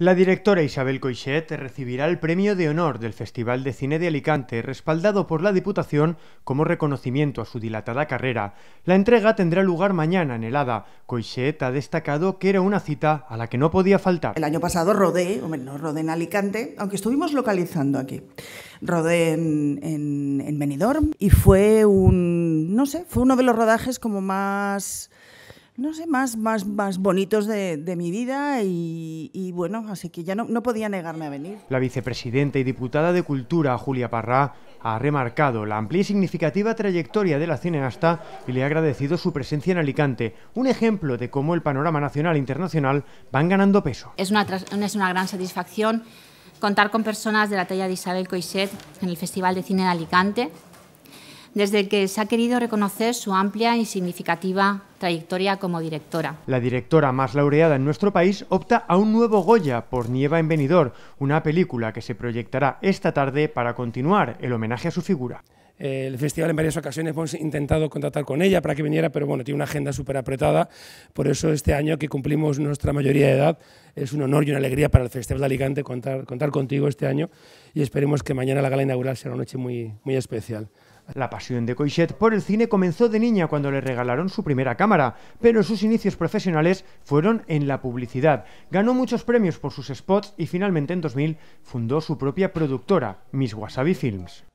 La directora Isabel Coixet recibirá el premio de honor del Festival de Cine de Alicante, respaldado por la Diputación como reconocimiento a su dilatada carrera. La entrega tendrá lugar mañana en el ADA. Coixet ha destacado que era una cita a la que no podía faltar. El año pasado rodé, no rodé en Alicante, aunque estuvimos localizando aquí. Rodé en, en, en Benidorm y fue uno de los rodajes como más no sé, más, más, bonitos de, mi vida y, bueno, así que ya no, no podía negarme a venir. La vicepresidenta y diputada de Cultura, Julia Parrá, ha remarcado la amplia y significativa trayectoria de la cineasta y le ha agradecido su presencia en Alicante, un ejemplo de cómo el panorama nacional e internacional van ganando peso. Es una, es una gran satisfacción contar con personas de la talla de Isabel Coixet en el Festival de Cine de Alicante, desde que se ha querido reconocer su amplia y significativa trayectoria como directora. La directora más laureada en nuestro país opta a un nuevo Goya por Nieva en Benidorm, una película que se proyectará esta tarde para continuar el homenaje a su figura. El festival en varias ocasiones hemos intentado contactar con ella para que viniera, pero bueno, tiene una agenda súper apretada. Por eso este año que cumplimos nuestra mayoría de edad es un honor y una alegría para el Festival de Alicante contar, contar contigo este año y esperemos que mañana la gala inaugural sea una noche muy, muy especial. La pasión de Coixet por el cine comenzó de niña cuando le regalaron su primera cámara, pero sus inicios profesionales fueron en la publicidad. Ganó muchos premios por sus spots y finalmente en 2000 fundó su propia productora, Miss Wasabi Films.